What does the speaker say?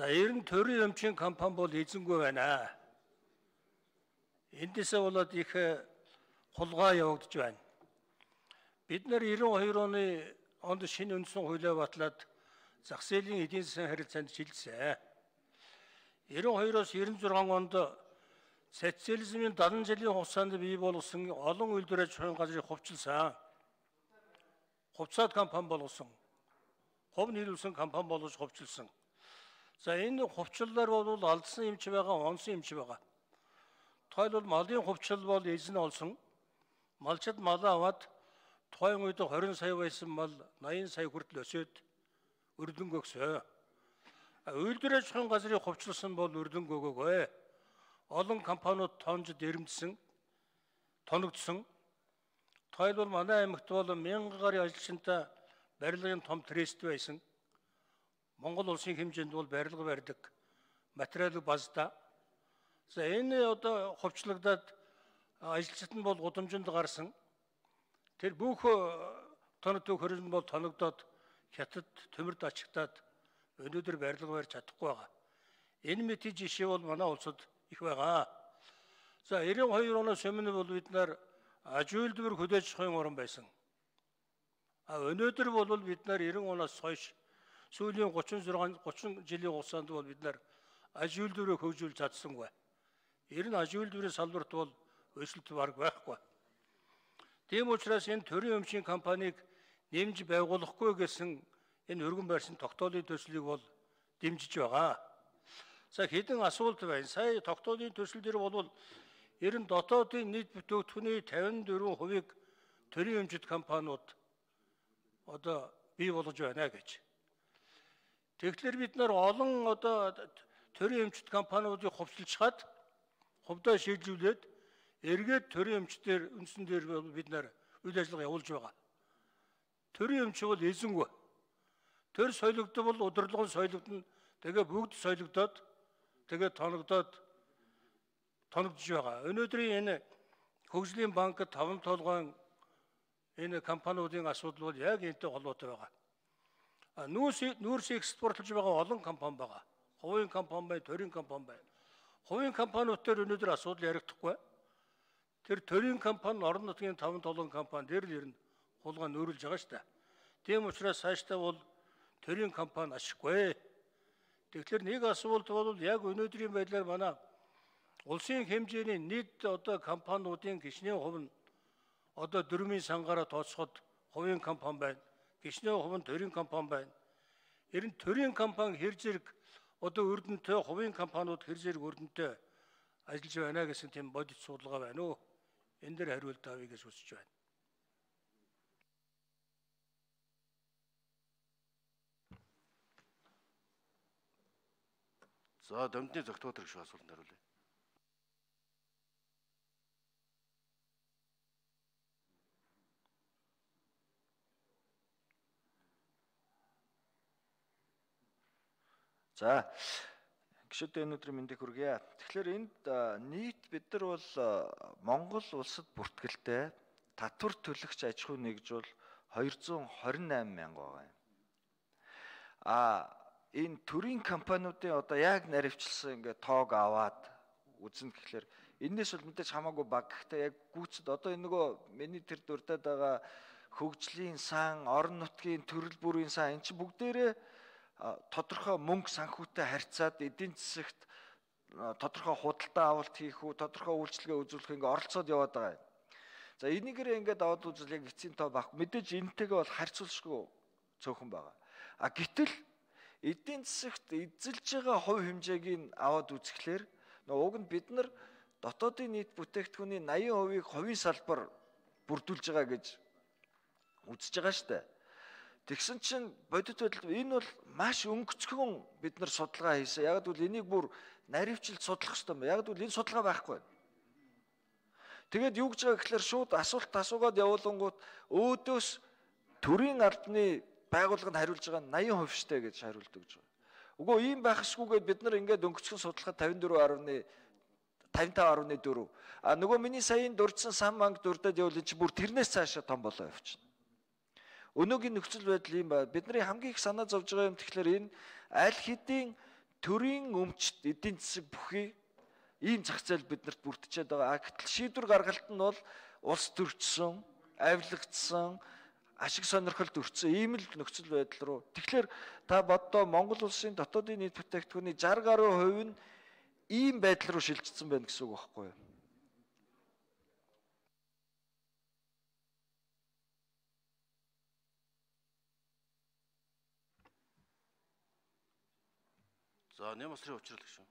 За ер нь төрийн өмчийн компани бол эзэнгүй байна. Эндээсээ болоод их хулгай явагдаж байна. Бид нар 92 оны онд шинэ үндсэн хуулиа батлаад зах зээлийн эдийн засгийн харилцаанд шилжсэн. 92-оос 96 онд социализмын 70 жилийн хугацаанд бий болсон олон үйлдвэр аж ахуйн газрыг хувьчилсан. Хувьцаат компани болгосон. Хувь нийлүүлсэн компани болгож хувьчилсан. За энэ хувьчлалаар бол алдсан юмч байгаа, онсон юмч байгаа. Тойл бол малын хувьчлал бол эзэн олсон. Малчид малаа аваад тухайн үед 20 сая байсан мал 80 сая хүртэл өсөөд өрдөнгө өгсөө. Үйлдвэр аж ахуйн газрыг хувьчлсан бол өрдөнгө өгөөгөө. Олон компаниуд тоонж дэрэмдсэн, тоногдсон. Тойл бол манай аймагт бол мянга гаруй ажилчинтай барилгын том трест байсан. Монгол улсын хэмжээнд бол барилга барьдаг материалын базда. За энэ одоо хувьчлагдаад ажилчид нь бол гудамжинд гарсан. Тэр бүх тоногдох хөрөн бол тоногдоод хятад төмөрд ачигтаад өнөөдөр барилга барьж чадахгүй байгаа. Энэ мэт жишээ бол манай улсад их байгаа. За 92 оноос өмнө бол бид нар аж үйлдвэр хөдөөж ахуйн орн байсан. А өнөөдөр бол бид нар 90 оноос хойш сүүлийн 36 30 жилийн хугацаанд бол бид нар аж үйлдвэрээ хөгжүүлж чадсангүй. Ер нь аж үйлдвэрийн салбарт бол өсөлт баг байхгүй. Тийм учраас энэ төрийн өмчийн компанийг нэмж байгуулахгүй гэсэн энэ өргөн байрсан тогтоолын төслийг бол дэмжиж байгаа. За хэдэн асуулт байна. Сая тогтоолын төсөл дээр бол ер нь дотоодын нийт бүтээгдэхүүний 54%-ийг төрийн өмчит компаниуд одоо бий болгож байна гэж. Тэгэхээр бид нар олон одоо төрийн эмчит компаниудыг хувьчилчаад хувьдаа шийдвэрлээд эргээд төрийн эмчтэр үндсэн дээр бид нар үйл ажиллагаа явуулж байгаа. Төрийн эмч бол эзэнгүй. Төр соёлогдвол удирдлагын соёлогдно. Тэгээ бүгд соёлогдоод тэгээ тоногдоод тоногдож байгаа. Өнөөдрийн энэ хөгжлийн банкд таван толгойн энэ компаниудын асуудал бол яг энэтэй холбоотой байгаа нүүрс нүүрс экспортлж байгаа олон компани байгаа. Хувийн компани бай, төрийн компани бай. Хувийн компаниуд төр өнөөдөр асуудал яригдахгүй. Тэр төрийн компани орон нутгийн 5 7 компани дээр л ирнэ хулгай нөөрлж байгаа шүү дээ. Тийм учраас цаашдаа бол төрийн компани ашиггүй. Тэгэхээр нэг асуулт бол яг өнөөдрийн байдлаар манай улсын хэмжээний нийт одоо компаниудын гишний хувь нь одоо дөрмийн сангаараа тооцоход хувийн компани байна гişний хувь нь төрийн компани байна. Ер нь төрийн компани хэр зэрэг одоо өрдөнтэй хувийн компаниуд хэр зэрэг өрдөнтэй ажиллаж байна гэсэн тийм бодит судалгаа байна уу? Энэ дээр хариулт авъя гэж хүсэж байна. За домдны зөвхөн төрөг шиг асуулт хариулъя. За гişүүд өнөөдөр мэндийг хүргье. Тэгэхээр энд нийт бид нар бол Монгол улсад бүртгэлтэй татвар төлөгч аж ахуй нэгж бол 228 мянга байгаа юм. А энэ төрийн компаниудын одоо яг наривчлсан ингээ тоог аваад үзэн гэхлээр энээс бол мэдээж хамаагүй баг. Гэхдээ яг гүйцэд одоо энэ нөгөө миний тэр дурдаад байгаа хөгжлийн сан, орон нутгийн төрөл бүрийн сан эн чинь бүгдээрээ тодорхой мөнгө санхүүтэй харьцаад эдийн засагт тодорхой худалдаа авалт хийх үү, тодорхой үйлчлэгээ үзүүлэх ингээ оролцоод яваад байгаа юм. За энийгээрээ ингээд аваад үзвэл яг эцсийн тоо баг. Мэдээж энэтэйгээ бол харьцуулшгүй цөөхөн байгаа. А гэтэл эдийн засагт эзэлж байгаа хувь хэмжээг нь аваад үзэхлээр нөгөө уг нь бид нар дотоодын нийт бүтээгдэхүүний 80%-ийг хувийн салбар бүрдүүлж байгаа гэж үзэж байгаа шүү дээ. Тэгсэн чинь бодит байдал энэ бол маш өнгөцгөн бид нар судалгаа хийсэн. Яг л энийг бүр наривчлж судлах хэрэгтэй юм. Яг л энэ судалгаа байхгүй байна. Тэгээд юу гэж байгаа гэхээр шууд асуулт асуугаад явуулангууд өөдөөс төрийн албаны байгууллаганд хариулж байгаа 80% штэ гэж хариулдаг гэж байна. Үгүй ийм байх шгүйгээд бид нар ингээд өнгөцгөн судлахад 54.1 55.4 а нөгөө миний саяын дурдсан сан банк дурдаад явуул чи бүр тэрнээс цаашаа том болоо явчихна. Өнөөгийн нөхцөл байдал юм ба бидний хамгийн их санаа зовж байгаа юм тэгэхээр энэ аль хэдийн төрийн өмчт эдийн засаг бүхий ийм зах зээл биднэрт бүрдчихэд байгаа. А гэтэл шийдвэр гаргалт нь бол улс төрчсөн, авилгацсан, ашиг сонирхолд өртсөн ийм л нөхцөл байдал руу. Тэгэхээр та боддоо Монгол улсын дотоодын нийт бүтээгдэхүүний 60 гаруй хувь нь ийм байдал руу шилжчихсэн байна гэсэн үг байхгүй юу? За нэм усрын учрал гэж шүү.